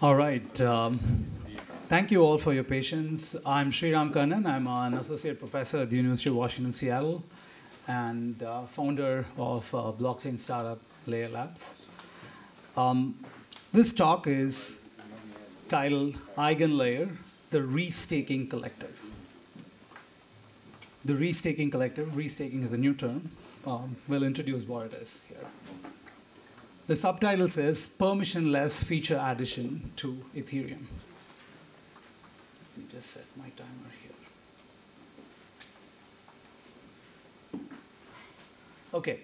All right. Um, thank you all for your patience. I'm Sreeram Kannan. I'm an associate professor at the University of Washington, Seattle, and uh, founder of uh, blockchain startup Layr Labs. Um, this talk is titled Eigenlayer, the Restaking Collective. The Restaking Collective, restaking is a new term. Um, we'll introduce what it is here. The subtitle says permissionless feature addition to Ethereum. Let me just set my timer here. Okay.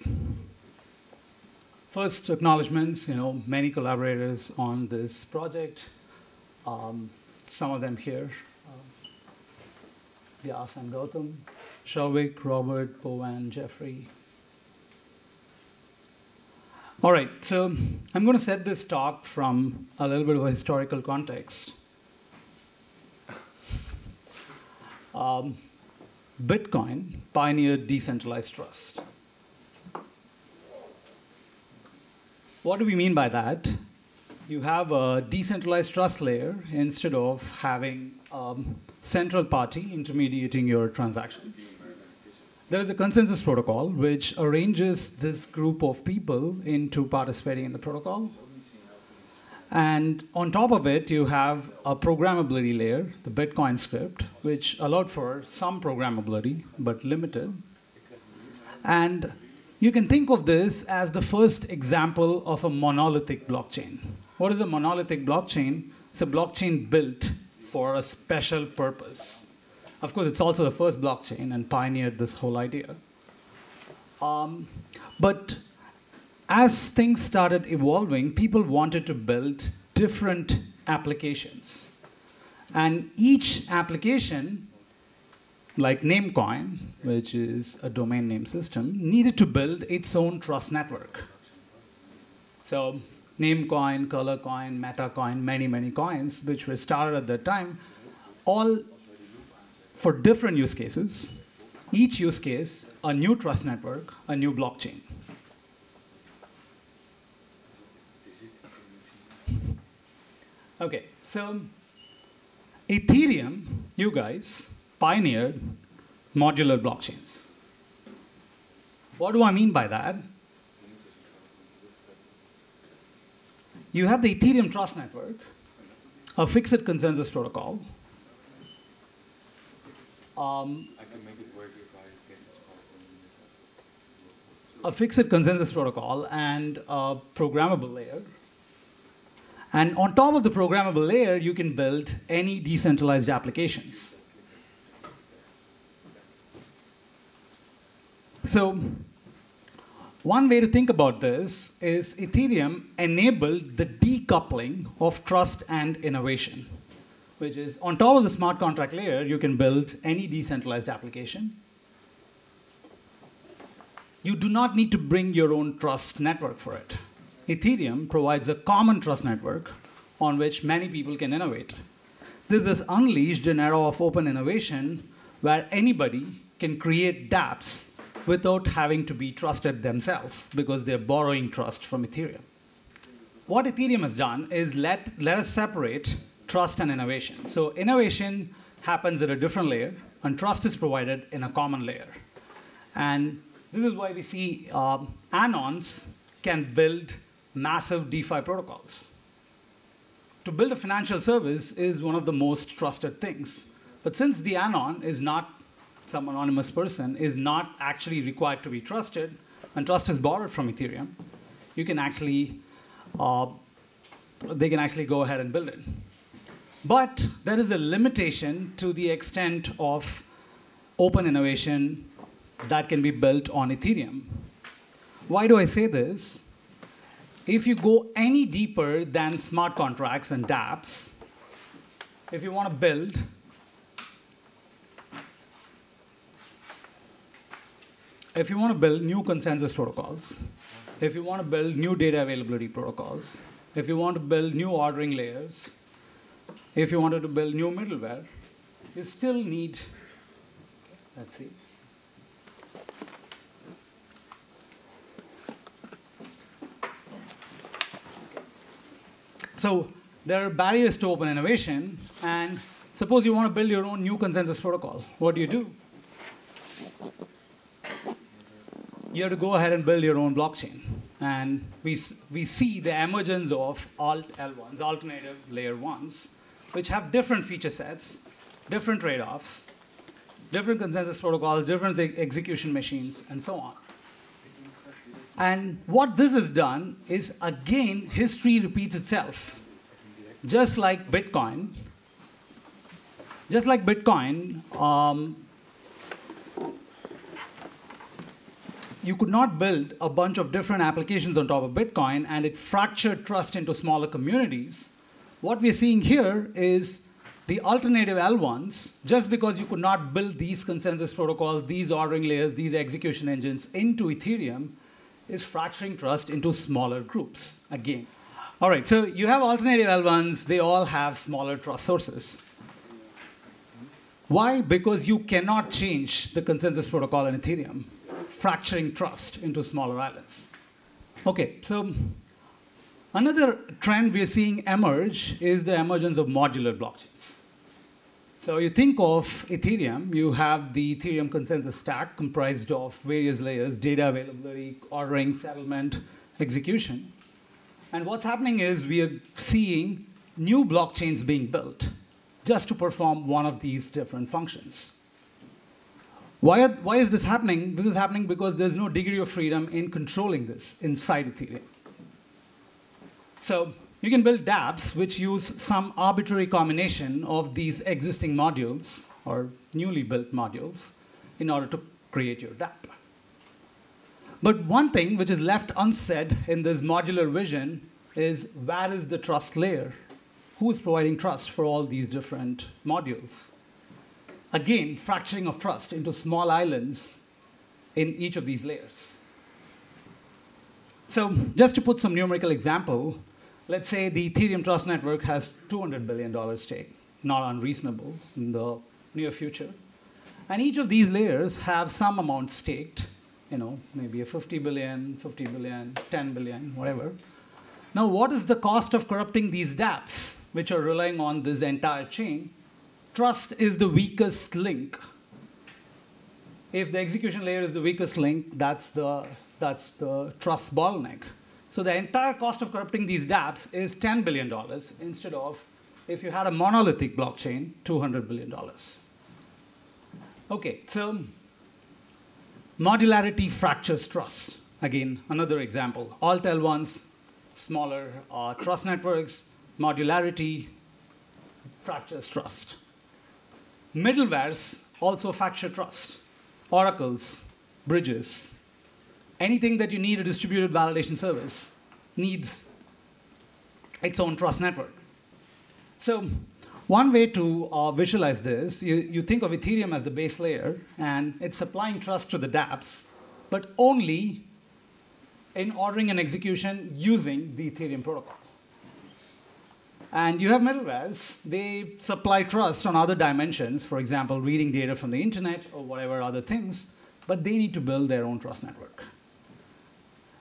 First, acknowledgements. You know, many collaborators on this project. Um, some of them here. Uh, Vyas and Gautam, Shavik, Robert, Bowen, Jeffrey, all right, so I'm going to set this talk from a little bit of a historical context. Um, Bitcoin pioneered decentralized trust. What do we mean by that? You have a decentralized trust layer instead of having a central party intermediating your transactions. There is a consensus protocol which arranges this group of people into participating in the protocol. And on top of it, you have a programmability layer, the Bitcoin script, which allowed for some programmability, but limited. And you can think of this as the first example of a monolithic blockchain. What is a monolithic blockchain? It's a blockchain built for a special purpose. Of course, it's also the first blockchain and pioneered this whole idea. Um, but as things started evolving, people wanted to build different applications. And each application, like Namecoin, which is a domain name system, needed to build its own trust network. So Namecoin, Colorcoin, MetaCoin, many, many coins, which were started at that time, all for different use cases, each use case, a new trust network, a new blockchain. Okay, so Ethereum, you guys, pioneered modular blockchains. What do I mean by that? You have the Ethereum Trust Network, a fixed consensus protocol, um, a fixed consensus protocol and a programmable layer. And on top of the programmable layer, you can build any decentralized applications. So one way to think about this is Ethereum enabled the decoupling of trust and innovation which is on top of the smart contract layer, you can build any decentralized application. You do not need to bring your own trust network for it. Ethereum provides a common trust network on which many people can innovate. This has unleashed an era of open innovation where anybody can create dApps without having to be trusted themselves because they're borrowing trust from Ethereum. What Ethereum has done is let, let us separate trust and innovation. So innovation happens at a different layer, and trust is provided in a common layer. And this is why we see uh, anons can build massive DeFi protocols. To build a financial service is one of the most trusted things. But since the anon is not some anonymous person, is not actually required to be trusted, and trust is borrowed from Ethereum, you can actually, uh, they can actually go ahead and build it. But there is a limitation to the extent of open innovation that can be built on Ethereum. Why do I say this? If you go any deeper than smart contracts and dApps, if you want to build if you want to build new consensus protocols, if you want to build new data availability protocols, if you want to build new ordering layers, if you wanted to build new middleware, you still need, let's see. So there are barriers to open innovation, and suppose you want to build your own new consensus protocol. What do you do? You have to go ahead and build your own blockchain. And we, we see the emergence of alt L1s, alternative layer ones, which have different feature sets, different trade-offs, different consensus protocols, different execution machines, and so on. And what this has done is, again, history repeats itself. Just like Bitcoin, just like Bitcoin, um, you could not build a bunch of different applications on top of Bitcoin and it fractured trust into smaller communities. What we're seeing here is the alternative L1s, just because you could not build these consensus protocols, these ordering layers, these execution engines into Ethereum, is fracturing trust into smaller groups again. All right, so you have alternative L1s, they all have smaller trust sources. Why? Because you cannot change the consensus protocol in Ethereum, fracturing trust into smaller islands. Okay, so another trend we're seeing emerge is the emergence of modular blockchains. So you think of Ethereum, you have the Ethereum consensus stack comprised of various layers, data availability, ordering, settlement, execution. And what's happening is we are seeing new blockchains being built just to perform one of these different functions. Why, are, why is this happening? This is happening because there's no degree of freedom in controlling this inside Ethereum. So you can build dApps which use some arbitrary combination of these existing modules or newly built modules in order to create your dApp. But one thing which is left unsaid in this modular vision is where is the trust layer? Who is providing trust for all these different modules? Again, fracturing of trust into small islands in each of these layers. So just to put some numerical example, let's say the Ethereum Trust Network has $200 billion stake, not unreasonable in the near future. And each of these layers have some amount staked, you know, maybe a 50 billion, 50 billion, 10 billion, whatever. Now, what is the cost of corrupting these dApps, which are relying on this entire chain? Trust is the weakest link. If the execution layer is the weakest link, that's the, that's the trust bottleneck. So the entire cost of corrupting these dApps is $10 billion instead of, if you had a monolithic blockchain, $200 billion. Okay, so modularity fractures trust. Again, another example. Alt L1s, smaller uh, trust networks, modularity fractures trust. Middlewares also fracture trust. Oracles, bridges, anything that you need a distributed validation service needs its own trust network. So one way to uh, visualize this, you, you think of Ethereum as the base layer, and it's supplying trust to the dApps, but only in ordering and execution using the Ethereum protocol. And you have middlewares, they supply trust on other dimensions, for example, reading data from the internet or whatever other things, but they need to build their own trust network.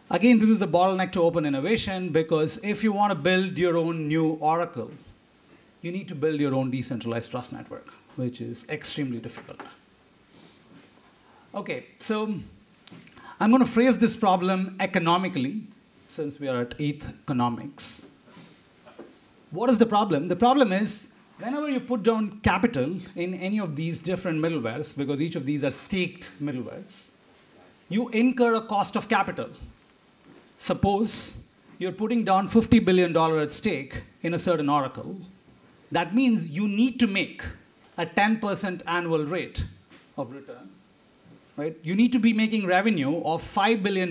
Again, this is a bottleneck to open innovation because if you want to build your own new Oracle, you need to build your own decentralized trust network, which is extremely difficult. Okay, so I'm going to phrase this problem economically, since we are at ETH economics. What is the problem? The problem is whenever you put down capital in any of these different middlewares, because each of these are staked middlewares, you incur a cost of capital. Suppose you're putting down $50 billion at stake in a certain oracle. That means you need to make a 10% annual rate of return. Right? You need to be making revenue of $5 billion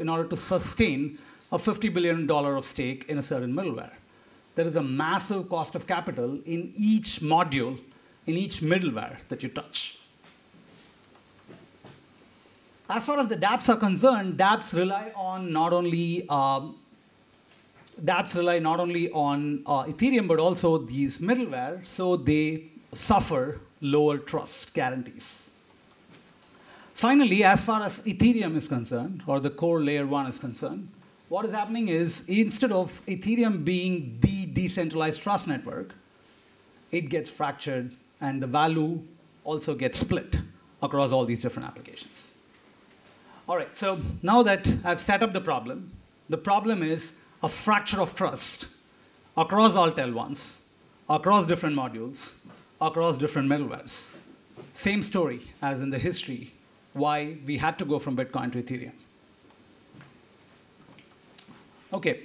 in order to sustain a $50 billion of stake in a certain middleware. There is a massive cost of capital in each module, in each middleware that you touch. As far as the dApps are concerned, dApps rely on not only um, dApps rely not only on uh, Ethereum but also these middleware, so they suffer lower trust guarantees. Finally, as far as Ethereum is concerned, or the core layer one is concerned, what is happening is instead of Ethereum being the decentralized trust network, it gets fractured and the value also gets split across all these different applications. All right, so now that I've set up the problem, the problem is a fracture of trust across all L1s, across different modules, across different middlewares. Same story as in the history why we had to go from Bitcoin to Ethereum. Okay,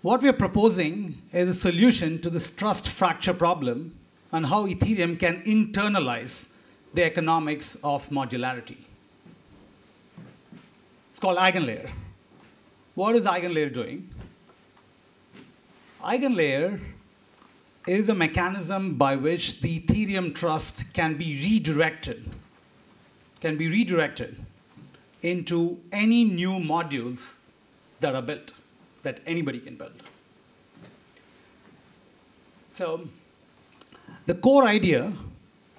what we're proposing is a solution to this trust fracture problem and how Ethereum can internalize the economics of modularity. It's called EigenLayer. What is EigenLayer doing? EigenLayer is a mechanism by which the Ethereum trust can be redirected, can be redirected into any new modules that are built, that anybody can build. So the core idea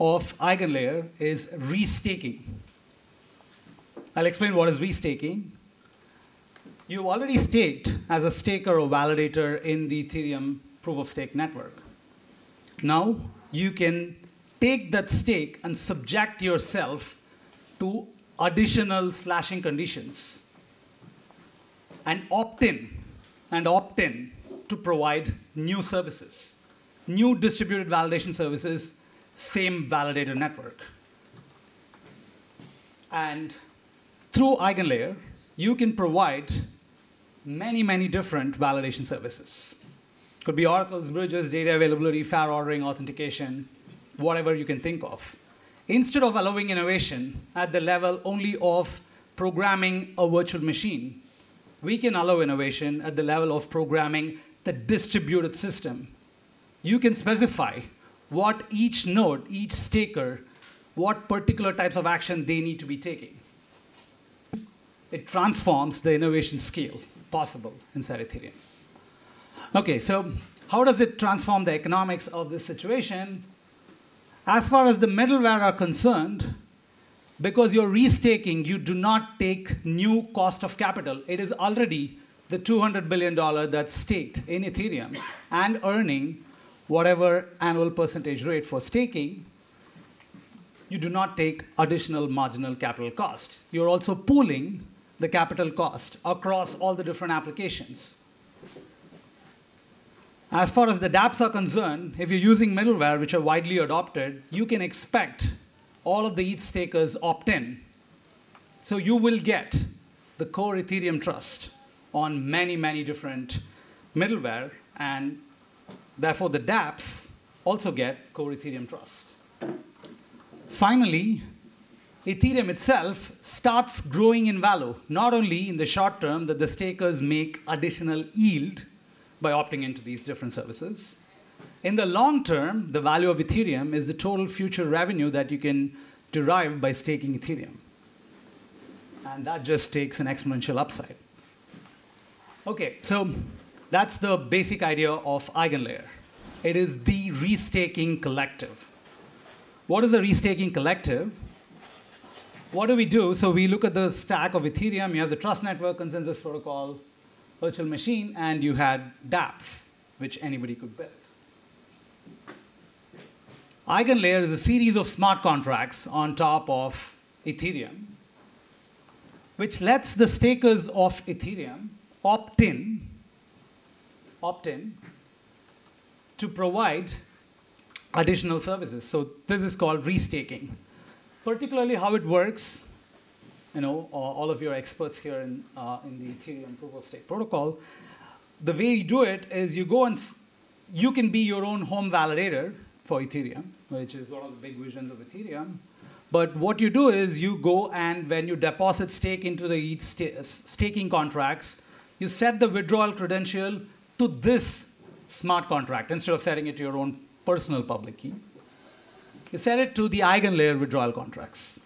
of EigenLayer is restaking. I'll explain what is restaking. You've already staked as a staker or validator in the Ethereum proof of stake network. Now you can take that stake and subject yourself to additional slashing conditions and opt in and opt in to provide new services, new distributed validation services, same validator network. And through EigenLayer, you can provide many, many different validation services. Could be oracles, bridges, data availability, fair ordering, authentication, whatever you can think of. Instead of allowing innovation at the level only of programming a virtual machine, we can allow innovation at the level of programming the distributed system. You can specify what each node, each staker, what particular types of action they need to be taking. It transforms the innovation scale possible inside Ethereum. Okay, so how does it transform the economics of this situation? As far as the middleware are concerned, because you're restaking, you do not take new cost of capital. It is already the $200 billion that's staked in Ethereum and earning whatever annual percentage rate for staking. You do not take additional marginal capital cost. You're also pooling the capital cost across all the different applications. As far as the dApps are concerned, if you're using middleware, which are widely adopted, you can expect all of the ETH stakers opt in. So you will get the core Ethereum trust on many, many different middleware, and therefore the dApps also get core Ethereum trust. Finally, Ethereum itself starts growing in value, not only in the short term that the stakers make additional yield by opting into these different services. In the long term, the value of Ethereum is the total future revenue that you can derive by staking Ethereum. And that just takes an exponential upside. Okay, so that's the basic idea of EigenLayer. It is the restaking collective. What is a restaking collective? What do we do? So we look at the stack of Ethereum. You have the trust network, consensus protocol, virtual machine, and you had dApps, which anybody could build. EigenLayer is a series of smart contracts on top of Ethereum, which lets the stakers of Ethereum opt in, opt in to provide additional services. So this is called restaking. Particularly how it works, you know, all of your experts here in, uh, in the Ethereum proof of stake protocol, the way you do it is you go and you can be your own home validator for Ethereum, which is one of the big visions of Ethereum. But what you do is you go and when you deposit stake into the st staking contracts, you set the withdrawal credential to this smart contract instead of setting it to your own personal public key. You set it to the EigenLayer withdrawal contracts.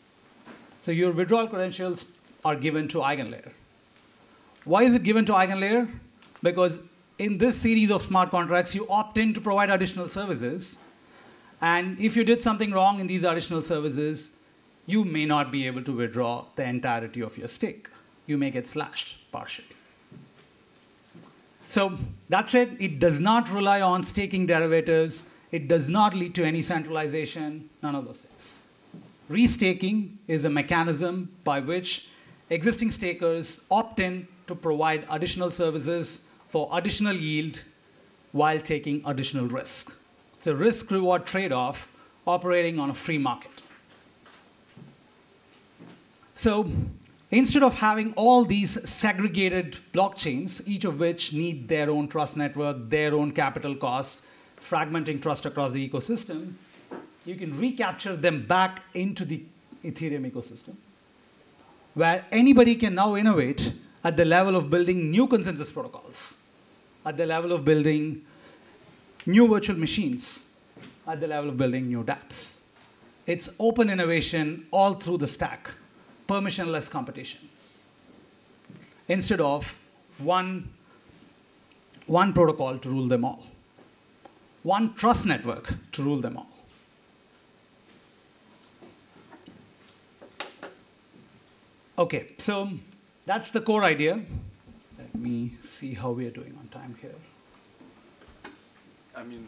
So your withdrawal credentials are given to EigenLayer. Why is it given to EigenLayer? Because in this series of smart contracts, you opt in to provide additional services and if you did something wrong in these additional services, you may not be able to withdraw the entirety of your stake. You may get slashed partially. So that's it. It does not rely on staking derivatives. It does not lead to any centralization, none of those things. Restaking is a mechanism by which existing stakers opt in to provide additional services for additional yield while taking additional risk. It's a risk reward trade off operating on a free market. So instead of having all these segregated blockchains, each of which need their own trust network, their own capital cost, fragmenting trust across the ecosystem, you can recapture them back into the Ethereum ecosystem, where anybody can now innovate at the level of building new consensus protocols, at the level of building new virtual machines, at the level of building new dApps. It's open innovation all through the stack permissionless competition instead of one, one protocol to rule them all, one trust network to rule them all. Okay, so that's the core idea. Let me see how we are doing on time here. I mean,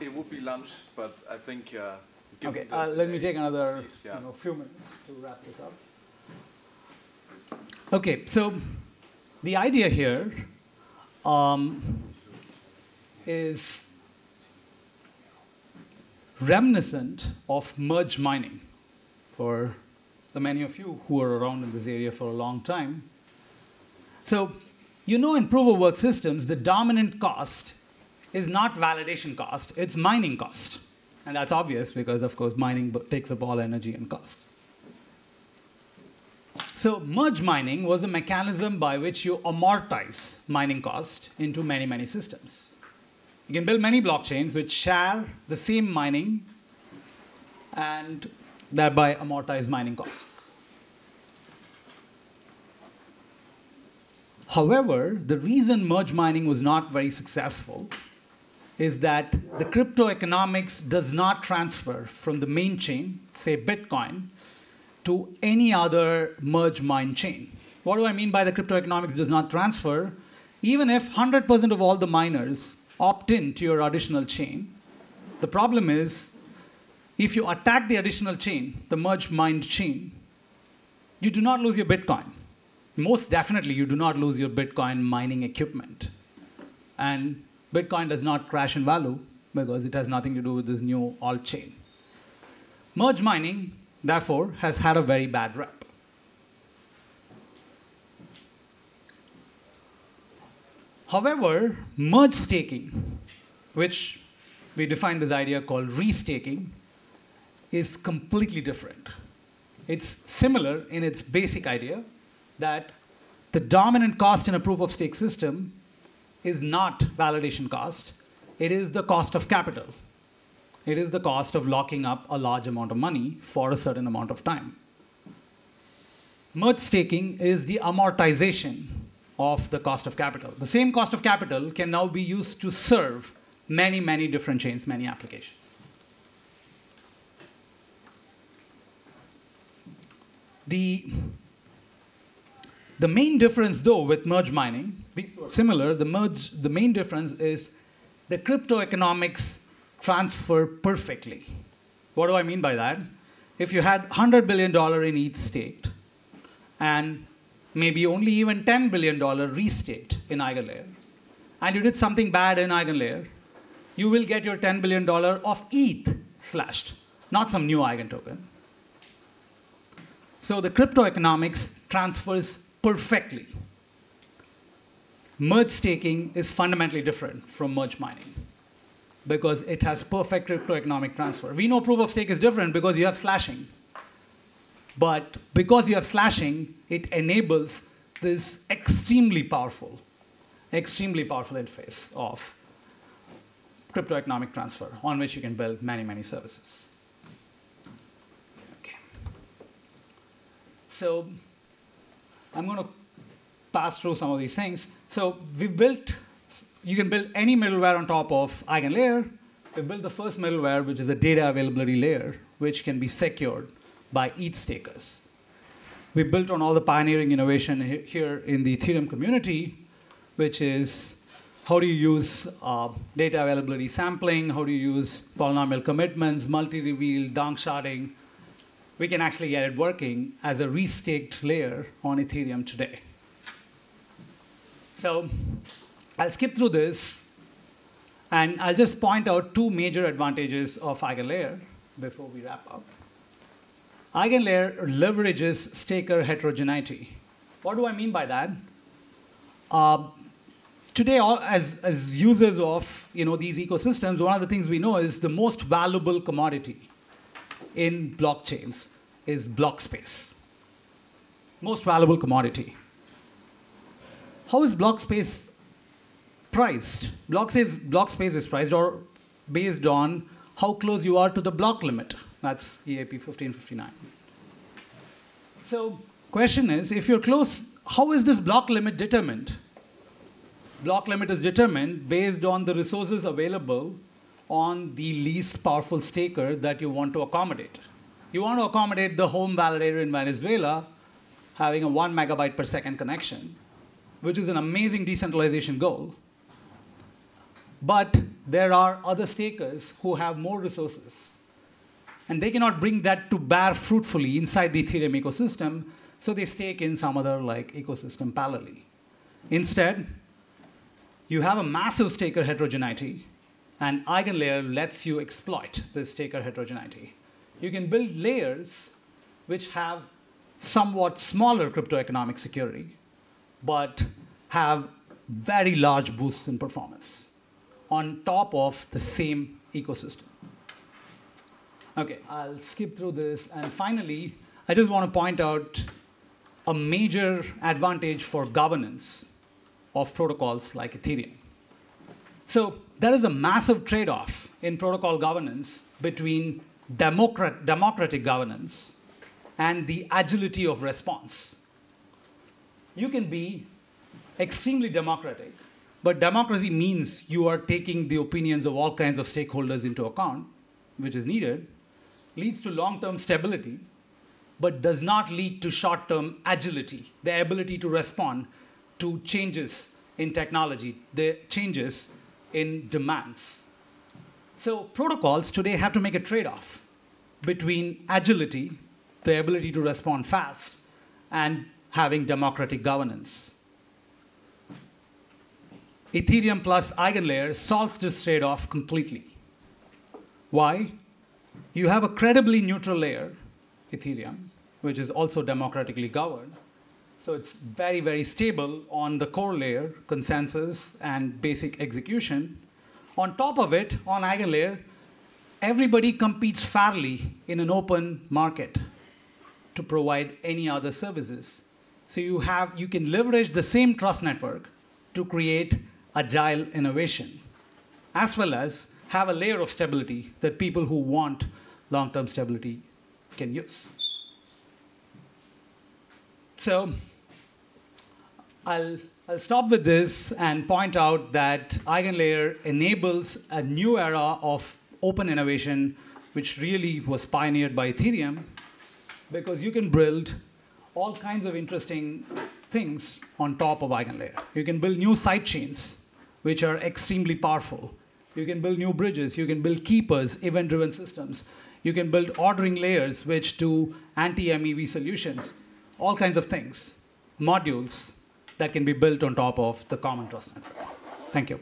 it would be lunch, but I think uh, Okay, uh, let me take another yeah. you know, few minutes to wrap this up. Okay, so the idea here um, is reminiscent of merge mining for the many of you who are around in this area for a long time. So, you know, in proof of work systems, the dominant cost is not validation cost, it's mining cost. And that's obvious because, of course, mining takes up all energy and cost. So merge mining was a mechanism by which you amortize mining cost into many, many systems. You can build many blockchains which share the same mining and thereby amortize mining costs. However, the reason merge mining was not very successful is that the crypto economics does not transfer from the main chain, say Bitcoin, to any other merge mine chain. What do I mean by the crypto economics does not transfer? Even if 100% of all the miners opt in to your additional chain, the problem is if you attack the additional chain, the merge mined chain, you do not lose your Bitcoin. Most definitely, you do not lose your Bitcoin mining equipment. And Bitcoin does not crash in value because it has nothing to do with this new alt chain. Merge mining, therefore, has had a very bad rep. However, merge staking, which we define this idea called restaking, is completely different. It's similar in its basic idea that the dominant cost in a proof of stake system is not validation cost, it is the cost of capital. It is the cost of locking up a large amount of money for a certain amount of time. Merge staking is the amortization of the cost of capital. The same cost of capital can now be used to serve many, many different chains, many applications. The the main difference, though, with merge mining, similar, the merge, the main difference is the crypto economics transfer perfectly. What do I mean by that? If you had $100 billion in each state, and maybe only even $10 billion restaked in EigenLayer, and you did something bad in EigenLayer, you will get your $10 billion of ETH slashed, not some new Eigen token. So the crypto economics transfers perfectly. Merge staking is fundamentally different from merge mining because it has perfect crypto economic transfer. We know proof of stake is different because you have slashing. But because you have slashing, it enables this extremely powerful, extremely powerful interface of crypto economic transfer on which you can build many, many services. Okay. So I'm going to pass through some of these things. So we've built, you can build any middleware on top of EigenLayer. We built the first middleware, which is a data availability layer, which can be secured by ETH stakers. We built on all the pioneering innovation here in the Ethereum community which is how do you use uh, data availability sampling, how do you use polynomial commitments, multi-reveal, danksharding. We can actually get it working as a restaked layer on Ethereum today. So I'll skip through this, and I'll just point out two major advantages of EigenLayer before we wrap up. EigenLayer leverages staker heterogeneity. What do I mean by that? Uh, today, all, as, as users of you know, these ecosystems, one of the things we know is the most valuable commodity in blockchains is block space. Most valuable commodity. How is block space priced? Block space, block space is priced or based on how close you are to the block limit. That's EIP 1559. So question is, if you're close, how is this block limit determined? Block limit is determined based on the resources available on the least powerful staker that you want to accommodate. You want to accommodate the home validator in Venezuela having a one megabyte per second connection, which is an amazing decentralization goal. But there are other stakers who have more resources. And they cannot bring that to bear fruitfully inside the Ethereum ecosystem, so they stake in some other like ecosystem parallelly. Instead, you have a massive staker heterogeneity, and EigenLayer lets you exploit this staker heterogeneity. You can build layers which have somewhat smaller cryptoeconomic security, but have very large boosts in performance on top of the same ecosystem. Okay, I'll skip through this. And finally, I just want to point out a major advantage for governance of protocols like Ethereum. So there is a massive trade-off in protocol governance between democrat democratic governance and the agility of response. You can be extremely democratic, but democracy means you are taking the opinions of all kinds of stakeholders into account, which is needed, leads to long-term stability, but does not lead to short-term agility, the ability to respond to changes in technology, the changes in demands. So protocols today have to make a trade-off between agility, the ability to respond fast, and having democratic governance. Ethereum plus EigenLayer solves this trade-off completely. Why? You have a credibly neutral layer, Ethereum, which is also democratically governed. So it's very, very stable on the core layer, consensus and basic execution. On top of it, on EigenLayer, everybody competes fairly in an open market to provide any other services. So you have you can leverage the same trust network to create agile innovation, as well as have a layer of stability that people who want long-term stability can use. So I'll, I'll stop with this and point out that EigenLayer enables a new era of open innovation, which really was pioneered by Ethereum, because you can build all kinds of interesting things on top of EigenLayer. You can build new sidechains, which are extremely powerful. You can build new bridges. You can build keepers, event-driven systems. You can build ordering layers, which do anti-MEV solutions, all kinds of things, modules that can be built on top of the common trust network. Thank you.